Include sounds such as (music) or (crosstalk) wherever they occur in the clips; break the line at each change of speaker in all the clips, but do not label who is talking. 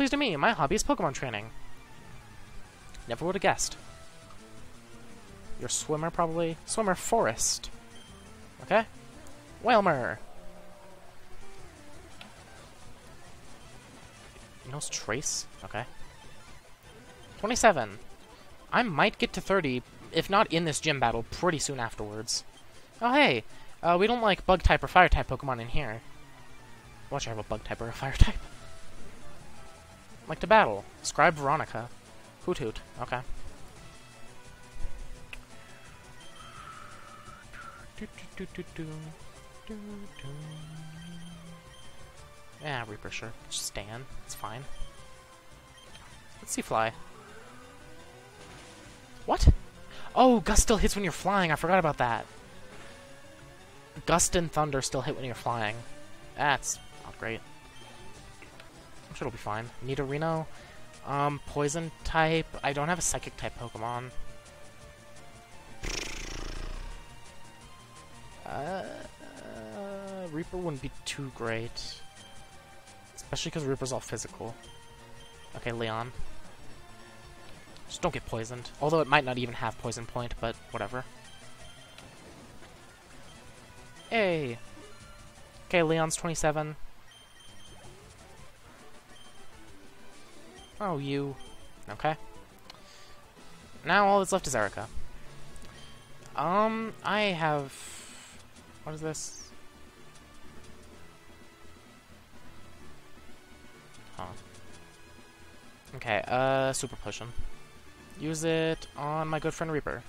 pleased to you. My hobby is Pokemon training. Never would have guessed. You're swimmer, probably? Swimmer Forest. Okay. Wailmer. Knows Trace? Okay. 27. I might get to 30, if not in this gym battle, pretty soon afterwards. Oh, hey! Uh, we don't like Bug-type or Fire-type Pokemon in here. Watch, I have a Bug-type or a Fire-type. Like to battle. Scribe Veronica. Hoothoot. Okay. Yeah, Reaper, sure. Stand. It's fine. Let's see Fly. What? Oh, Gust still hits when you're flying. I forgot about that. Gust and Thunder still hit when you're flying. That's not great. It'll be fine. Nidorino. Um, Poison type. I don't have a Psychic type Pokemon. Uh, uh, Reaper wouldn't be too great. Especially because Reaper's all physical. Okay, Leon. Just don't get poisoned. Although it might not even have poison point, but whatever. Hey! Okay, Leon's 27. Oh, you. Okay. Now all that's left is Erica. Um, I have... What is this? Huh. Okay, uh, Super Potion. Use it on my good friend Reaper.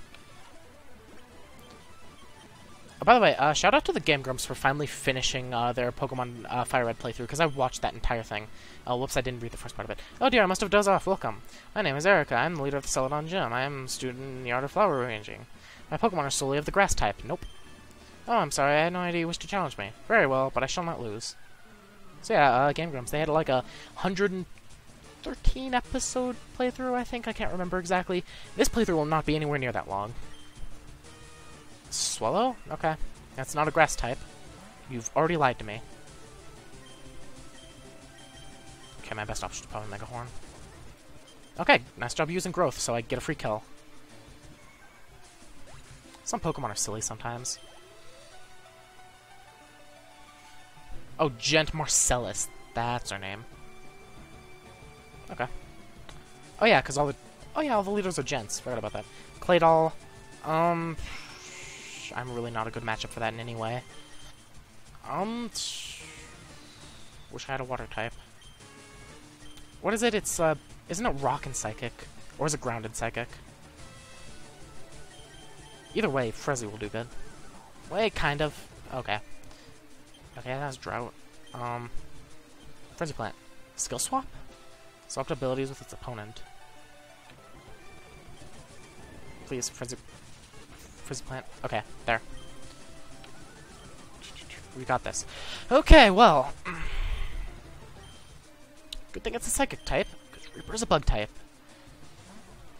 Oh, by the way, uh, shout out to the Game Grumps for finally finishing uh, their Pokemon uh, Fire Red playthrough, because I watched that entire thing. Oh, whoops, I didn't read the first part of it. Oh dear, I must have dozed off. Welcome. My name is Erica. I'm the leader of the Celadon Gym. I am a student in the art of flower arranging. My Pokemon are solely of the grass type. Nope. Oh, I'm sorry. I had no idea you wished to challenge me. Very well, but I shall not lose. So yeah, uh, Game Grumps, they had like a 113 episode playthrough, I think. I can't remember exactly. This playthrough will not be anywhere near that long. Swellow? Okay. That's not a grass type. You've already lied to me. Okay, my best option is probably Mega Horn. Okay, nice job using Growth, so I get a free kill. Some Pokemon are silly sometimes. Oh, Gent Marcellus. That's her name. Okay. Oh yeah, because all the... Oh yeah, all the leaders are Gents. Forgot about that. Claydol. Um... I'm really not a good matchup for that in any way. Um... Wish I had a water type. What is it? It's, uh... Isn't it Rock and Psychic? Or is it Ground and Psychic? Either way, Frezzy will do good. Wait, kind of. Okay. Okay, that's Drought. Um... Frenzy Plant. Skill Swap? Swapped abilities with its opponent. Please, Frenzy... Plant. Okay, there. We got this. Okay, well... Good thing it's a Psychic type, because Reaper's a Bug type.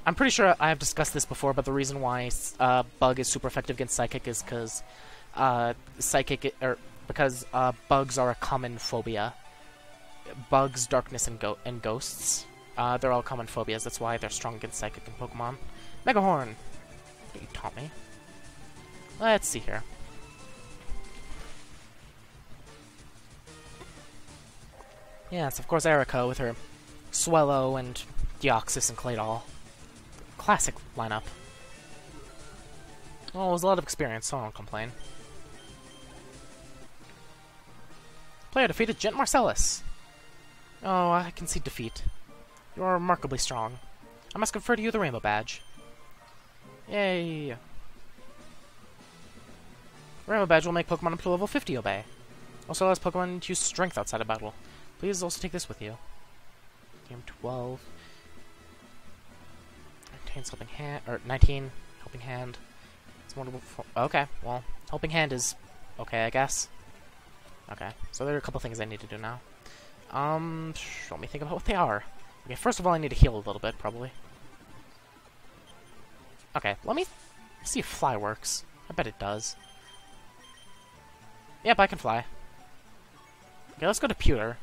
I'm pretty sure I have discussed this before, but the reason why uh, Bug is super effective against Psychic is because uh, Psychic... or because uh, bugs are a common phobia. Bugs, darkness, and, go and ghosts. Uh, they're all common phobias, that's why they're strong against Psychic and Pokemon. Megahorn! You taught me. Let's see here. Yes, of course Erica with her Swellow and Deoxys and Claydol. Classic lineup. Well, it was a lot of experience, so I don't complain. Player defeated Gent Marcellus. Oh, I can see defeat. You are remarkably strong. I must confer to you the Rainbow Badge. Yay! Rainbow Badge will make Pokemon up to level 50 obey. Also allows Pokemon to use Strength outside of battle. Please also take this with you. Game 12. 19 Helping Hand, or 19 Helping Hand. It's wonderful. Okay, well, Helping Hand is okay, I guess. Okay, so there are a couple things I need to do now. Um, let me think about what they are. Okay, first of all, I need to heal a little bit, probably. Okay, let me see if fly works. I bet it does. Yep, I can fly. Okay, let's go to Pewter.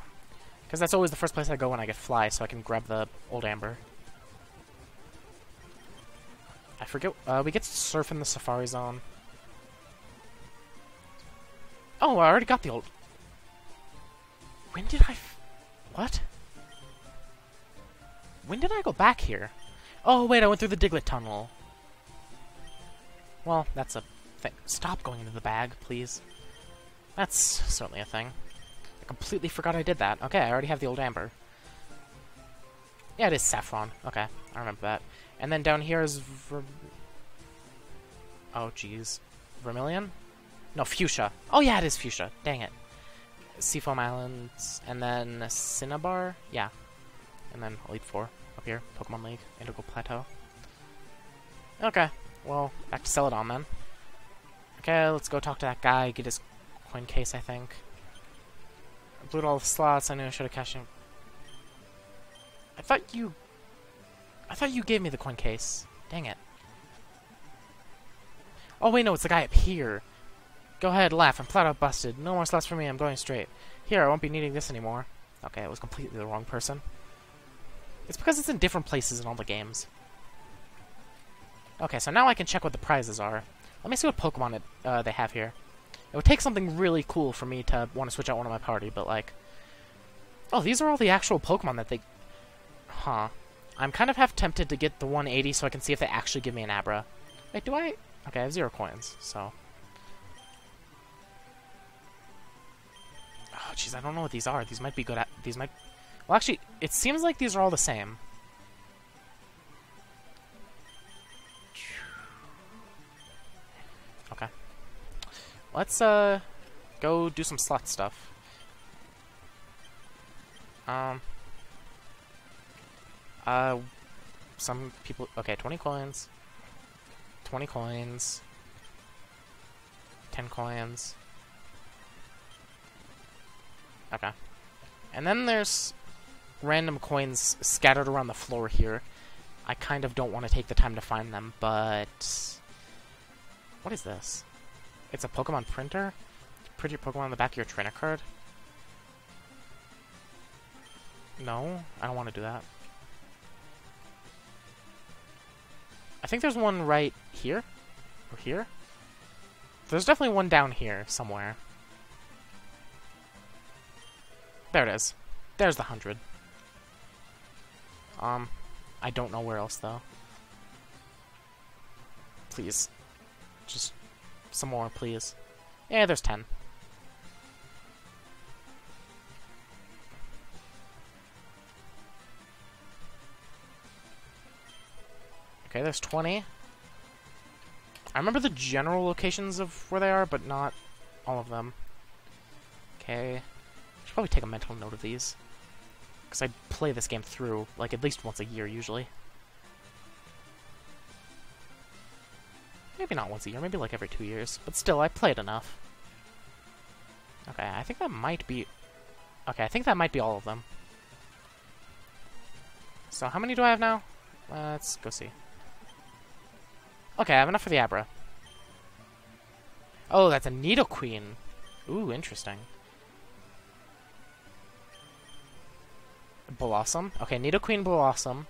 Because that's always the first place I go when I get fly, so I can grab the old amber. I forget, uh, we get to surf in the safari zone. Oh, I already got the old... When did I... what? When did I go back here? Oh, wait, I went through the Diglett tunnel. Well, that's a thing. Stop going into the bag, please. That's certainly a thing. I completely forgot I did that. Okay, I already have the old amber. Yeah, it is saffron. Okay, I remember that. And then down here is... Ver oh, jeez. Vermilion? No, fuchsia. Oh, yeah, it is fuchsia. Dang it. Seafoam Islands, and then Cinnabar? Yeah. And then Elite Four up here. Pokemon League, Indigo Plateau. Okay, well, back to Celadon then. Okay, let's go talk to that guy, get his coin case, I think. I blew all the slots, I knew I should have cashed in. I thought you... I thought you gave me the coin case. Dang it. Oh wait, no, it's the guy up here. Go ahead, laugh. I'm flat out busted. No more slots for me. I'm going straight. Here, I won't be needing this anymore. Okay, it was completely the wrong person. It's because it's in different places in all the games. Okay, so now I can check what the prizes are. Let me see what Pokemon it, uh, they have here. It would take something really cool for me to want to switch out one of my party, but like... Oh, these are all the actual Pokemon that they... Huh. I'm kind of half tempted to get the 180 so I can see if they actually give me an Abra. Wait, do I... Okay, I have zero coins, so... Oh, jeez, I don't know what these are. These might be good at... These might... Well, actually, it seems like these are all the same. Let's, uh, go do some slot stuff. Um... Uh, some people... Okay, 20 coins. 20 coins. 10 coins. Okay. And then there's random coins scattered around the floor here. I kind of don't want to take the time to find them, but... What is this? It's a Pokemon printer? Print your Pokemon on the back of your trainer card? No, I don't want to do that. I think there's one right here? Or here? There's definitely one down here somewhere. There it is. There's the hundred. Um, I don't know where else, though. Please. Just some more, please. Yeah, there's ten. Okay, there's 20. I remember the general locations of where they are, but not all of them. Okay. Should probably take a mental note of these. Because I play this game through, like, at least once a year, usually. Maybe not once a year, maybe like every two years. But still, I played enough. Okay, I think that might be... Okay, I think that might be all of them. So how many do I have now? Uh, let's go see. Okay, I have enough for the Abra. Oh, that's a Nidoqueen. Ooh, interesting. Bellossom. Okay, Needle Queen Bellossom.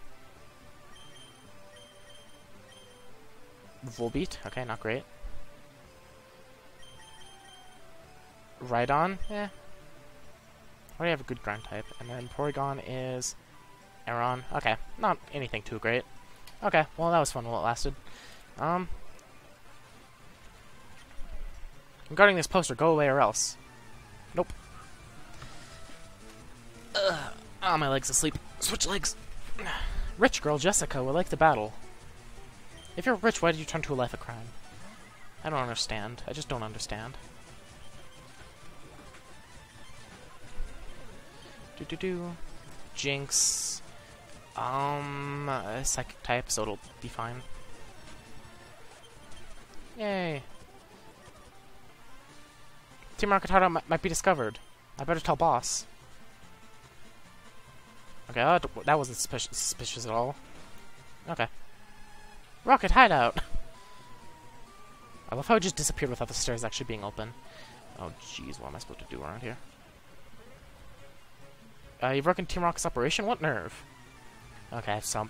Volbeat. Okay, not great. Rhydon. Eh. I already have a good ground type. And then Porygon is... Aron. Okay, not anything too great. Okay, well that was fun while it lasted. Um... I'm guarding this poster. Go away or else. Nope. Ah, oh, my leg's asleep. Switch legs. Rich girl Jessica would like to battle. If you're rich, why did you turn to a life of crime? I don't understand. I just don't understand. Do do do. Jynx. Um, uh, psychic type, so it'll be fine. Yay. Team Rocket might be discovered. I better tell boss. Okay, uh, that wasn't suspicious, suspicious at all. Okay. Rocket hideout! I love how it just disappeared without the stairs actually being open. Oh, jeez, what am I supposed to do around here? Uh, you've broken Team Rocket's operation? What nerve? Okay, so...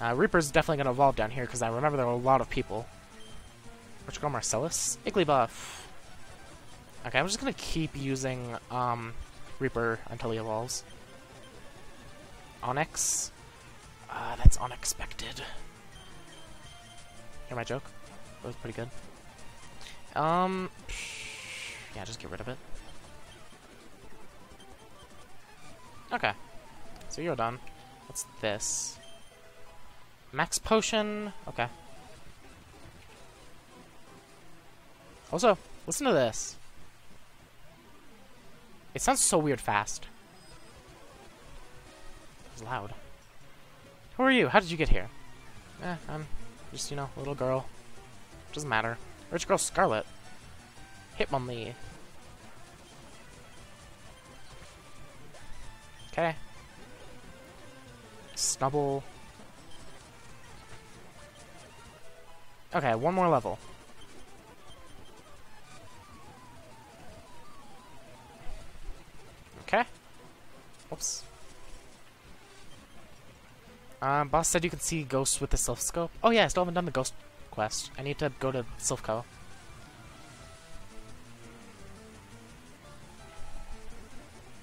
Uh, Reaper's definitely to evolve down here, because I remember there were a lot of people. Where'd you go, Marcellus? Igglybuff. Okay, I'm just to keep using um, Reaper until he evolves. Onix? Uh, that's unexpected. Hear my joke? That was pretty good. Um, yeah, just get rid of it. Okay. So you're done. What's this? Max potion. Okay. Also, listen to this. It sounds so weird fast. It's loud. Who are you? How did you get here? Eh, I'm just, you know, little girl. Doesn't matter. Rich girl Scarlet. Hitmonlee. Okay. Snubbull. Okay, one more level. Okay. Whoops. Um, boss said you can see ghosts with the Silph Scope. Oh yeah, I still haven't done the ghost quest. I need to go to Silph Co.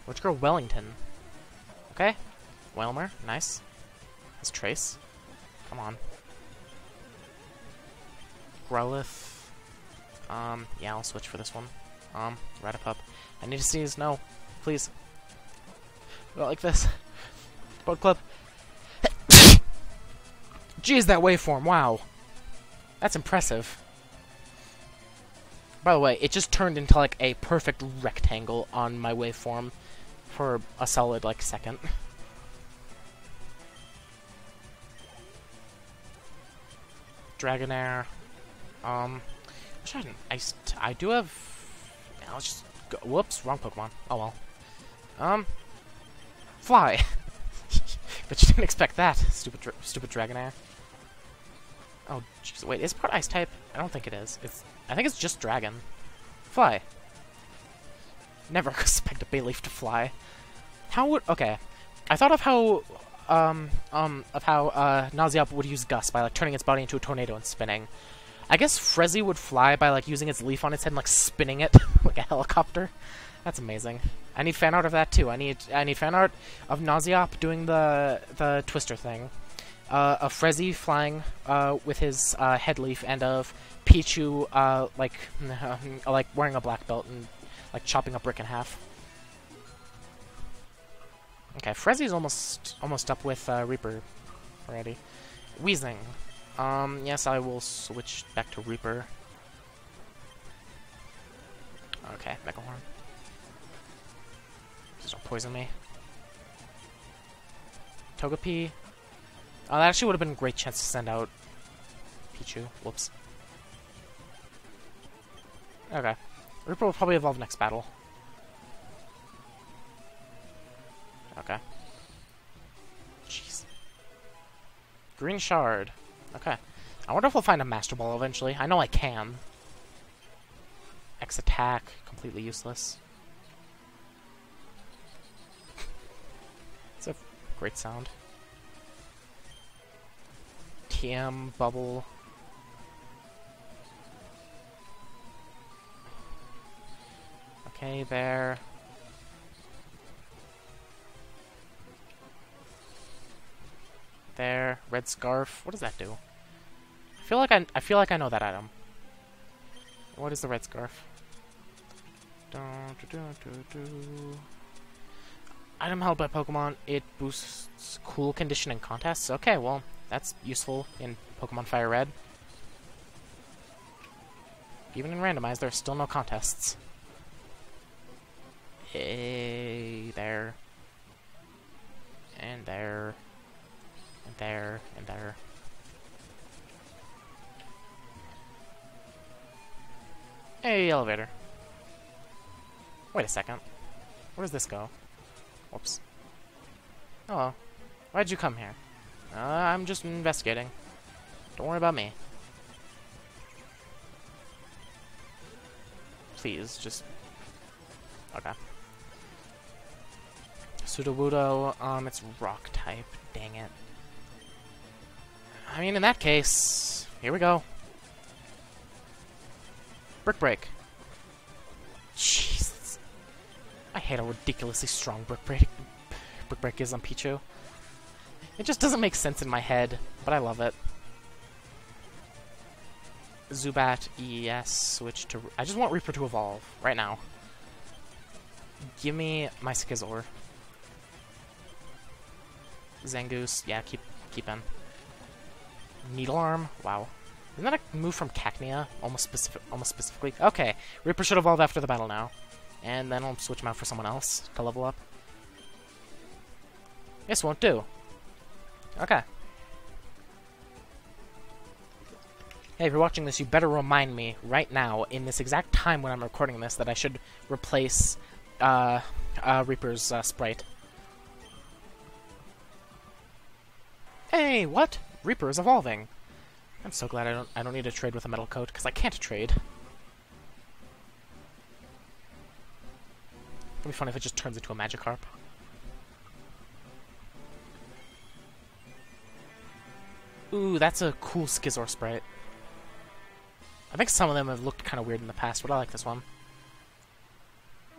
Which girl? Wellington. Okay. Wailmer. Nice. That's Trace. Come on. Growlithe. Um, yeah, I'll switch for this one. Um, Rattata. I need to see sneeze. No. Please. Not like this. Bud Club. Jeez, that waveform. Wow. That's impressive. By the way, it just turned into like a perfect rectangle on my waveform for a solid like second. Dragonair. Um, I, I, I do have. I'll just go, whoops, wrong Pokemon. Oh well. Um, fly. (laughs) but you didn't expect that, stupid, dra stupid Dragonair. Oh, jeez, wait, is part Ice type? I don't think it is. It's, I think it's just Dragon. Fly. Never (laughs) expect a Bayleef to fly. How would, okay. I thought of how, um, um, of how, uh, Nuzlocke would use Gust by, like, turning its body into a tornado and spinning. I guess Frezzy would fly by, like, using its leaf on its head and, like, spinning it (laughs) like a helicopter. That's amazing. I need fan art of that, too. I need, I need fan art of Nuzlocke doing the, the Twister thing uh, of Frezzy flying uh, with his uh, head leaf, and of Pichu uh, like (laughs) like wearing a black belt and like chopping a brick in half. Okay, Frezzy's almost almost up with uh, Reaper already. Weezing. Um, yes, I will switch back to Reaper. Okay, Megahorn. Don't poison me. Togepi. Oh, that actually would have been a great chance to send out Pichu. Whoops. Okay. Reaper will probably evolve next battle. Okay. Jeez. Green Shard. Okay. I wonder if we'll find a Master Ball eventually. I know I can. X attack, completely useless. it's a great sound. TM bubble. Okay, there. There, red scarf. What does that do? I feel like I I feel like I know that item. What is the red scarf? Dun, dun, dun, item held by Pokemon. It boosts cool conditioning contests. Okay, well, that's useful in Pokemon Fire Red. Even in randomized, there are still no contests. Hey, there. And there. And there. And there. Hey, elevator. Wait a second. Where does this go? Whoops. Hello. Why'd you come here? Uh, I'm just investigating. Don't worry about me. Please, just... Okay. Sudowoodo, um, it's rock type. Dang it. I mean, in that case, here we go. Brick Break. Hate how ridiculously strong Brick Break, Brick Break is on Pichu. It just doesn't make sense in my head, but I love it. Zubat, yes, switch to... I just want Reaper to evolve, right now. Give me my Scizor. Zangoose, yeah, keep keep in. Needle Arm, wow. Isn't that a move from Cacnea? Almost specific, almost specifically. Okay, Reaper should evolve after the battle now, and then I'll switch him out for someone else to level up. This won't do. Okay. Hey, if you're watching this, you better remind me right now, in this exact time when I'm recording this, that I should replace uh, uh, Reaper's uh, sprite. Hey, what? Reaper is evolving. I'm so glad I don't I don't need to trade with a metal coat because I can't trade. It'd be funny if it just turns into a Magikarp. Ooh, that's a cool Scizor sprite. I think some of them have looked kind of weird in the past, but I like this one.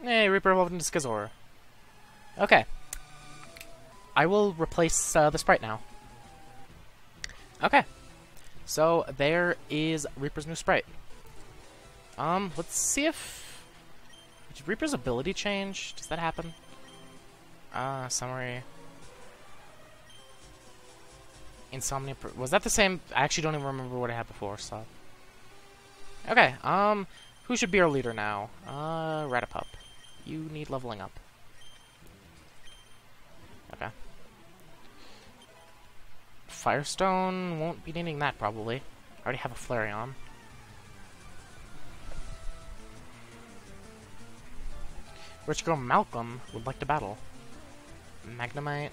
Hey, Reaper evolved into Scizor. Okay. I will replace uh, the sprite now. Okay. So, there is Reaper's new sprite. Um, let's see if... Did Reaper's ability change? Does that happen? Uh, summary... Insomnia... Was that the same? I actually don't even remember what I had before, so... Okay, um, who should be our leader now? Uh, Ratapup. You need leveling up. Okay. Firestone won't be needing that, probably. I already have a Flareon. Rich Girl Malcolm would like to battle. Magnemite.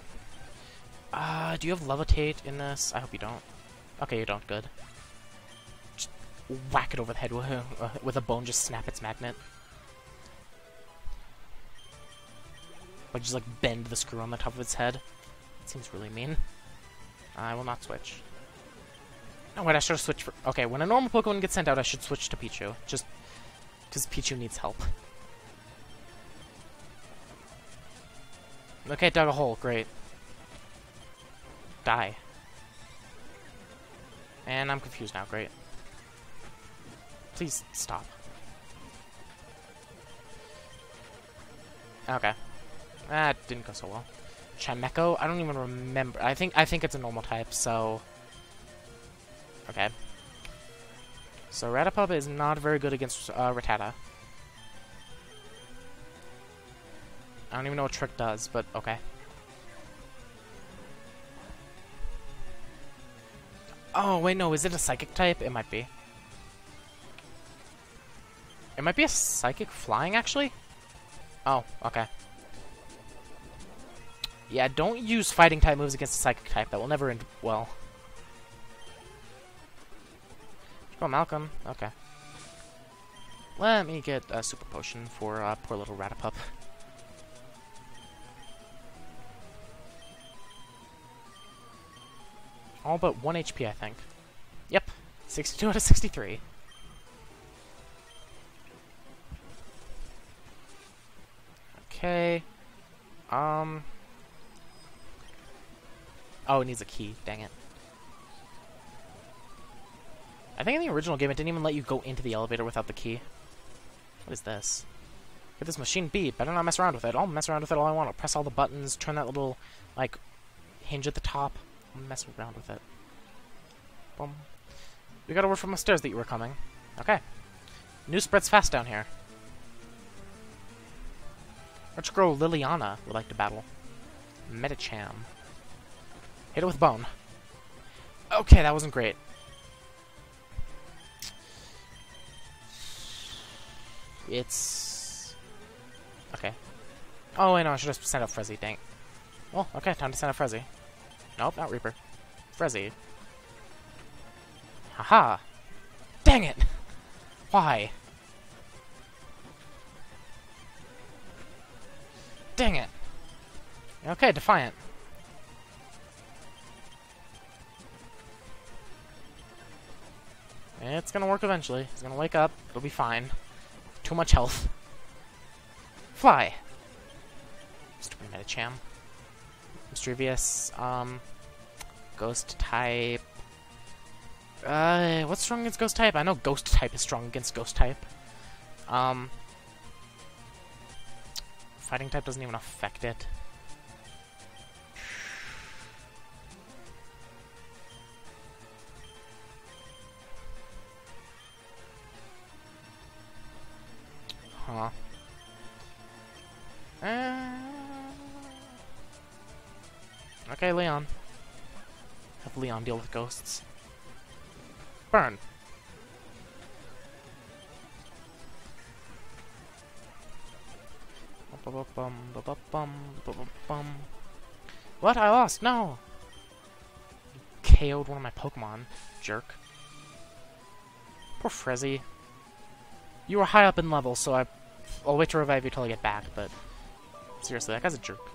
Uh, do you have Levitate in this? I hope you don't. Okay, you don't. Good whack it over the head with a, uh, with a bone, just snap its magnet. Like, just, like, bend the screw on the top of its head. It seems really mean. I will not switch. Oh, wait, I should have switched for... Okay, when a normal Pokemon gets sent out, I should switch to Pichu. Just because Pichu needs help. Okay, dug a hole. Great. Die. And I'm confused now. Great. Please stop. Okay. That didn't go so well. Chimecho? I don't even remember. I think I think it's a normal type, so... Okay. So Ratapup is not very good against uh, Rattata. I don't even know what Trick does, but okay. Oh, wait, no, is it a Psychic type? It might be. It might be a psychic flying, actually? Oh, okay. Yeah, don't use fighting type moves against a psychic type. That will never end well. Oh, Malcolm. Okay. Let me get a super potion for uh, poor little Ratapup. All but 1 HP, I think. Yep. 62 out of 63. Okay. Um. Oh, it needs a key. Dang it. I think in the original game it didn't even let you go into the elevator without the key. What is this? Get this machine beat. Better not mess around with it. I'll mess around with it all I want. I'll press all the buttons, turn that little, like, hinge at the top. Mess around with it. Boom. We got over from upstairs that you were coming. Okay. News spreads fast down here. Grow Liliana would like to battle. Medicham. Hit it with bone. Okay, that wasn't great. It's... Okay. Oh, wait, no, I should have sent out Frezzy, dang. Well, okay, time to send out Frezzy. Nope, not Reaper. Frezzy. Haha! Dang it! Why? Dang it. Okay, Defiant. It's gonna work eventually. He's gonna wake up. It'll be fine. Too much health. Fly! Stupid Medicham. Misdreavus, um... Ghost type... Uh, what's strong against Ghost type? I know Ghost type is strong against Ghost type. Um... Fighting type doesn't even affect it. Huh. Okay, Leon. Have Leon deal with ghosts. Burn! What? I lost! No! KO'd one of my Pokemon. Jerk. Poor Frezzy. You were high up in level, so I, I'll wait to revive you till I get back, but seriously, that guy's a jerk.